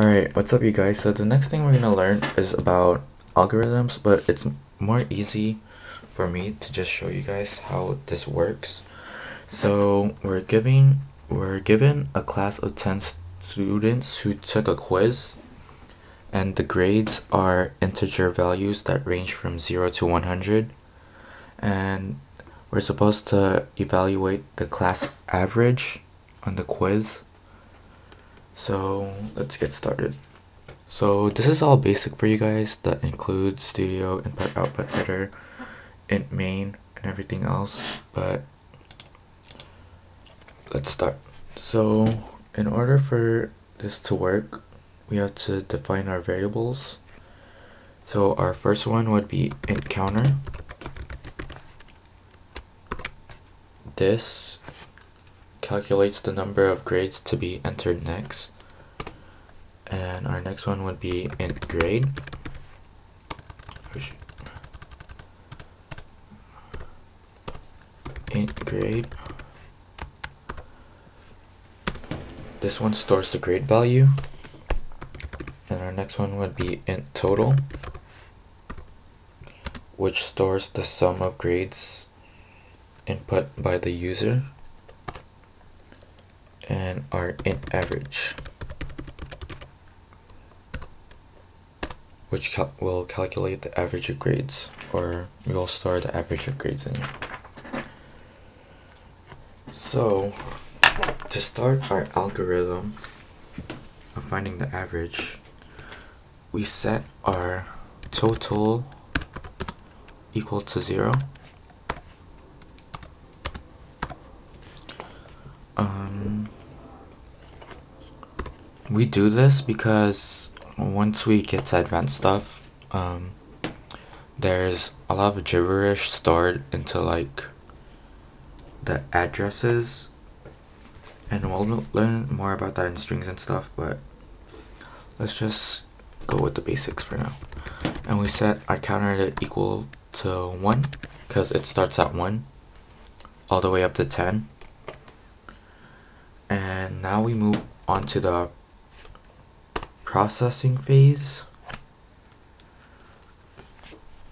Alright, what's up you guys? So the next thing we're going to learn is about algorithms, but it's more easy for me to just show you guys how this works. So we're giving we're given a class of 10 students who took a quiz and the grades are integer values that range from 0 to 100 and we're supposed to evaluate the class average on the quiz so let's get started. So this is all basic for you guys that includes studio, input, output, header, int main, and everything else. But let's start. So in order for this to work, we have to define our variables. So our first one would be int counter. This calculates the number of grades to be entered next. And our next one would be int grade. Int grade. This one stores the grade value. And our next one would be int total, which stores the sum of grades input by the user and our int average which cal will calculate the average of grades or we will store the average of grades in. So to start our algorithm of finding the average we set our total equal to zero we do this because once we get to advanced stuff, um, there's a lot of gibberish stored into like the addresses. And we'll learn more about that in strings and stuff but let's just go with the basics for now. And we set our counter to equal to 1 because it starts at 1 all the way up to 10 and now we move on to the processing phase.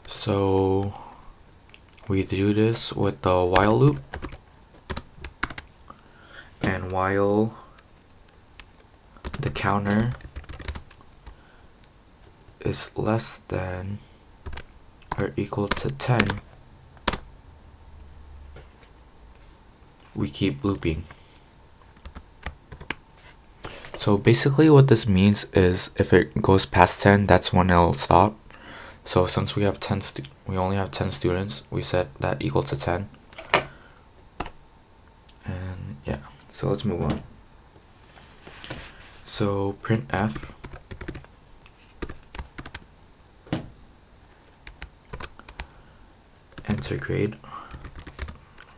So we do this with the while loop and while the counter is less than or equal to 10 we keep looping so basically what this means is if it goes past 10, that's when it'll stop. So since we have 10 we only have 10 students, we set that equal to 10. And yeah, so let's move on. So printf enter grade.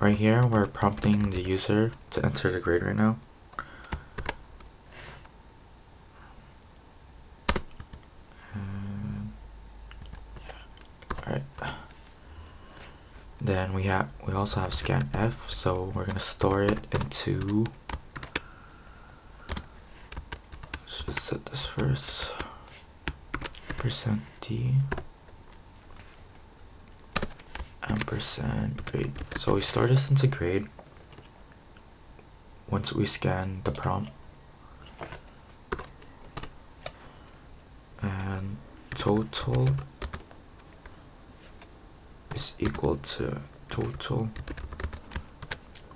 Right here, we're prompting the user to enter the grade right now. Then we have we also have scanf, so we're gonna store it into let's just set this first. Percent d. Ampersand grade. So we store this into grade once we scan the prompt. And total is equal to total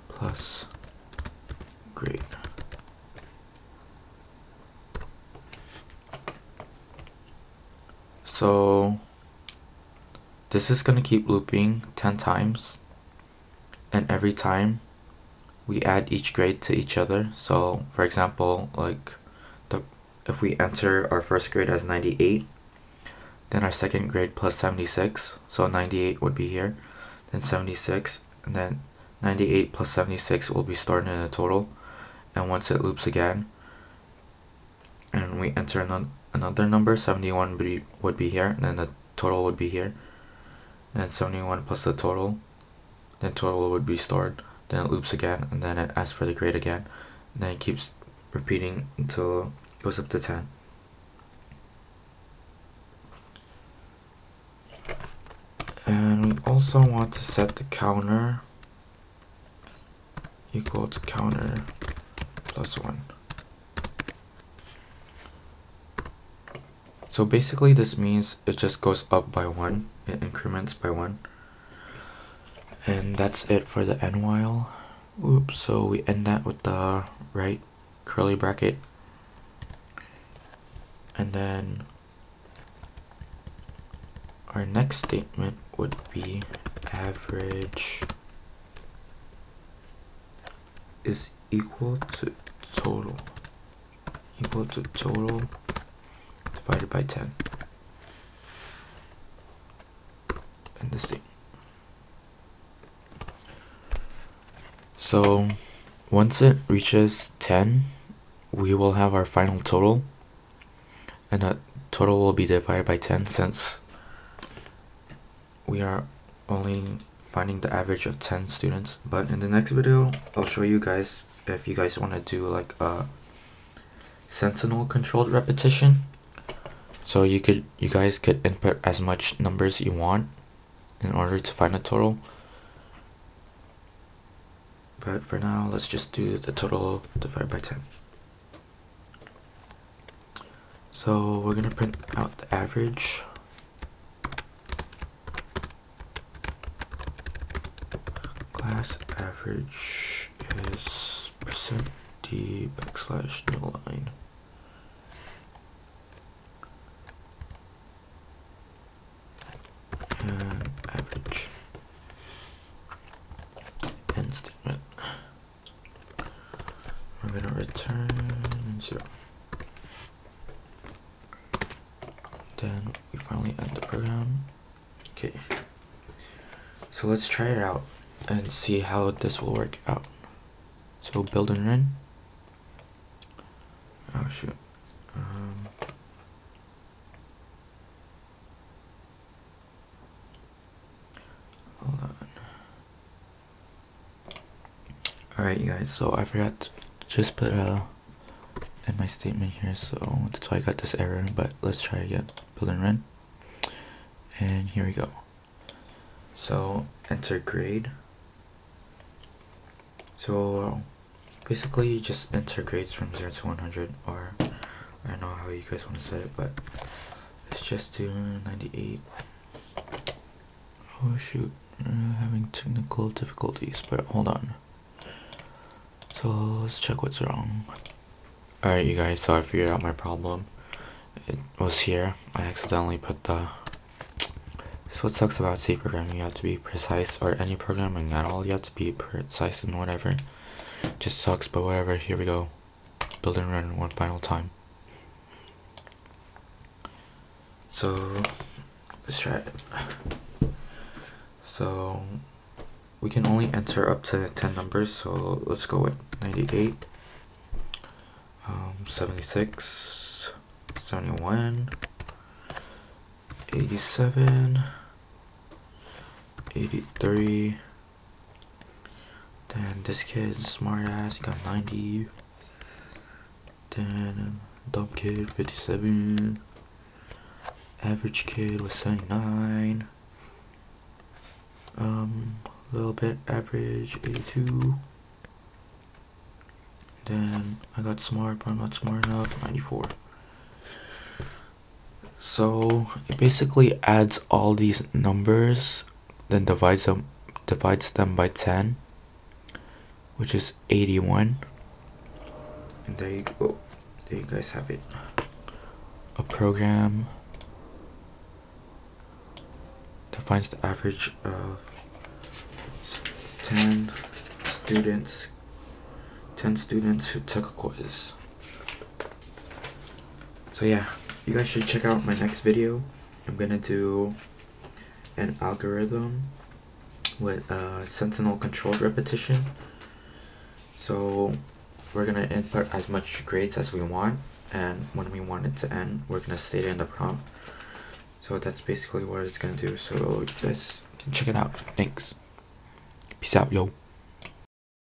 plus grade. So this is going to keep looping 10 times and every time we add each grade to each other. So for example, like the if we enter our first grade as 98 then our second grade plus 76 so 98 would be here then 76 and then 98 plus 76 will be stored in a total. And once it loops again and we enter an another number 71 would be, would be here and then the total would be here. Then 71 plus the total then total would be stored then it loops again and then it asks for the grade again. And then it keeps repeating until it goes up to 10 also want to set the counter equal to counter plus 1. So basically this means it just goes up by 1, it increments by 1. And that's it for the end while. Oops, so we end that with the right curly bracket. And then our next statement would be average is equal to total. Equal to total divided by 10 and the same so once it reaches 10 we will have our final total. And that total will be divided by 10 since we are only finding the average of 10 students but in the next video I'll show you guys if you guys want to do like a sentinel controlled repetition. So you could you guys could input as much numbers you want in order to find a total. But for now let's just do the total divided by 10 so we're gonna print out the average class average is percent d backslash new line. And average end statement. We're gonna return zero. Then we finally end the program. Okay. So let's try it out and see how this will work out. So build and run. Oh shoot. Um, hold on. Alright you guys, so I forgot to just put uh in my statement here, so that's why I got this error, but let's try again. Build and run. And here we go. So enter grade. So basically you just enter grades from 0 to 100 or I don't know how you guys want to set it but let's just do 98 oh shoot. Having technical difficulties but hold on. So let's check what's wrong. Alright you guys so I figured out my problem. It was here. I accidentally put the so what sucks about C programming, you have to be precise, or any programming at all, you have to be precise and whatever. Just sucks, but whatever, here we go. Build and run one final time. So, let's try it. So, we can only enter up to 10 numbers, so let's go with 98, um, 76, 71, 87, 83 then this kid smart ass got 90 then dumb kid 57 average kid was 79 um little bit average 82 then I got smart but I'm not smart enough 94 so it basically adds all these numbers then divides them divides them by 10 which is 81 and there you go. There you guys have it. A program that finds the average of 10 students 10 students who took a quiz. So yeah you guys should check out my next video. I'm gonna do an algorithm with a sentinel controlled repetition. So we're gonna input as much grades as we want and when we want it to end we're gonna state it in the prompt. So that's basically what it's gonna do. So you guys can check it out. Thanks. Peace out yo